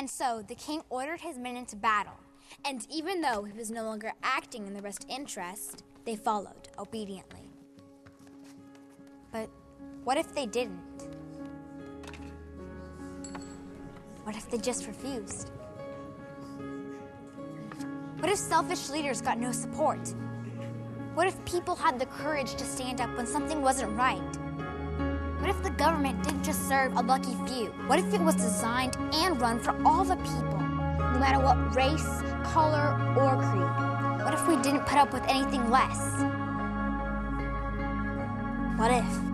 And so the king ordered his men into battle. And even though he was no longer acting in the best interest, they followed obediently. But what if they didn't? What if they just refused? What if selfish leaders got no support? What if people had the courage to stand up when something wasn't right? What if the government didn't just serve a lucky few? What if it was designed and run for all the people, no matter what race, color, or creed? What if we didn't put up with anything less? What if?